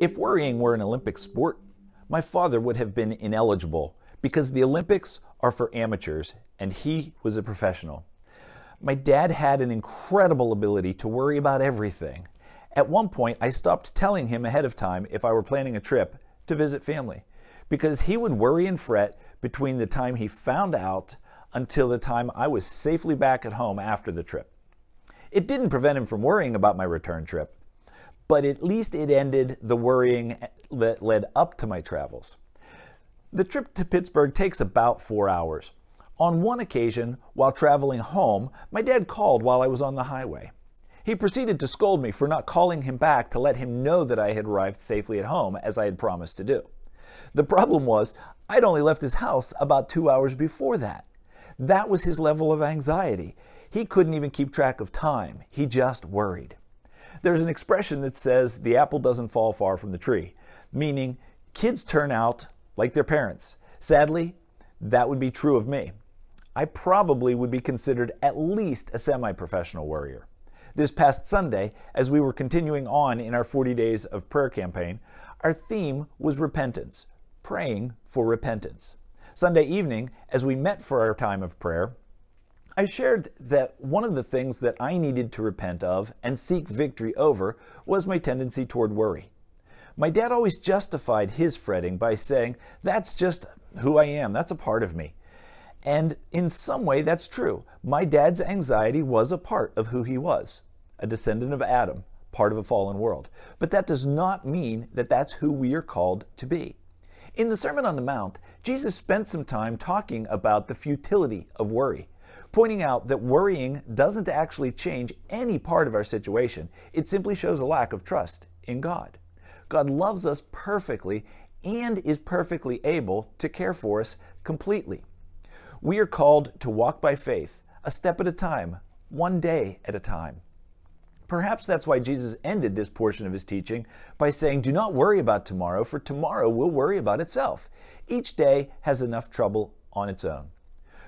If worrying were an Olympic sport, my father would have been ineligible because the Olympics are for amateurs and he was a professional. My dad had an incredible ability to worry about everything. At one point, I stopped telling him ahead of time if I were planning a trip to visit family because he would worry and fret between the time he found out until the time I was safely back at home after the trip. It didn't prevent him from worrying about my return trip, but at least it ended the worrying that led up to my travels. The trip to Pittsburgh takes about four hours. On one occasion, while traveling home, my dad called while I was on the highway. He proceeded to scold me for not calling him back to let him know that I had arrived safely at home, as I had promised to do. The problem was, I'd only left his house about two hours before that. That was his level of anxiety. He couldn't even keep track of time. He just worried. There's an expression that says the apple doesn't fall far from the tree, meaning kids turn out like their parents. Sadly, that would be true of me. I probably would be considered at least a semi professional worrier. This past Sunday, as we were continuing on in our 40 days of prayer campaign, our theme was repentance, praying for repentance. Sunday evening, as we met for our time of prayer, I shared that one of the things that I needed to repent of and seek victory over was my tendency toward worry. My dad always justified his fretting by saying, That's just who I am, that's a part of me. And in some way, that's true. My dad's anxiety was a part of who he was, a descendant of Adam, part of a fallen world. But that does not mean that that's who we are called to be. In the Sermon on the Mount, Jesus spent some time talking about the futility of worry, pointing out that worrying doesn't actually change any part of our situation. It simply shows a lack of trust in God. God loves us perfectly and is perfectly able to care for us completely. We are called to walk by faith, a step at a time, one day at a time. Perhaps that's why Jesus ended this portion of his teaching by saying, Do not worry about tomorrow, for tomorrow will worry about itself. Each day has enough trouble on its own.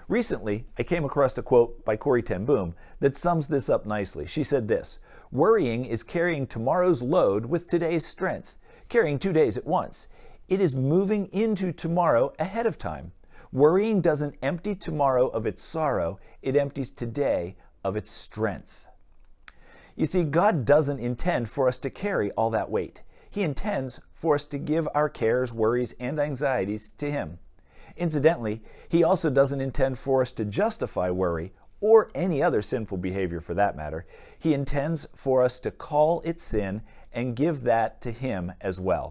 Recently, I came across a quote by Corrie ten Boom that sums this up nicely. She said this Worrying is carrying tomorrow's load with today's strength, carrying two days at once. It is moving into tomorrow ahead of time. Worrying doesn't empty tomorrow of its sorrow, it empties today of its strength. You see, God doesn't intend for us to carry all that weight. He intends for us to give our cares, worries, and anxieties to Him. Incidentally, He also doesn't intend for us to justify worry or any other sinful behavior for that matter. He intends for us to call it sin and give that to Him as well.